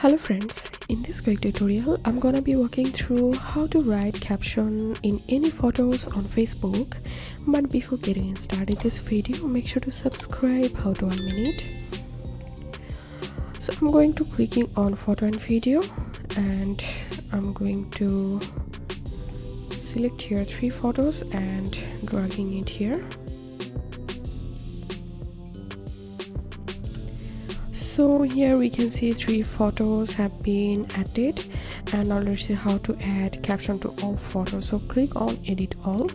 hello friends in this quick tutorial i'm gonna be walking through how to write caption in any photos on facebook. But before getting started this video make sure to subscribe how to one so i'm going to clicking on photo and video and i'm going to select here three photos and dragging it here so here we can see three photos have been added and now let's see how to add caption to all photos. So click on edit all.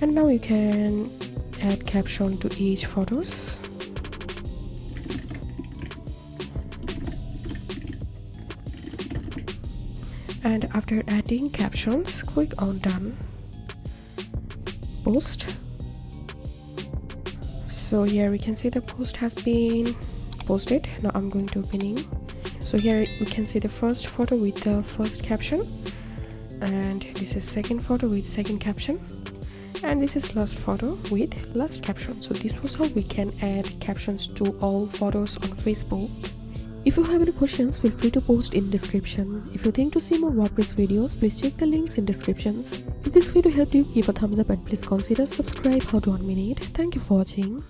And now you can add caption to each photos. And after adding captions click on done. Post so here we can see the post has been posted. Now i'm going to opening so here we can see the first photo with the first caption. And this is second photo with second caption. And this is last photo with last caption. So this was how we can add captions to all photos on facebook. If you have any questions feel free to post in description. If you think to see more wordpress videos please check the links in descriptions. If this video helped you give a thumbs up and please consider subscribe. How to one minute thank you for watching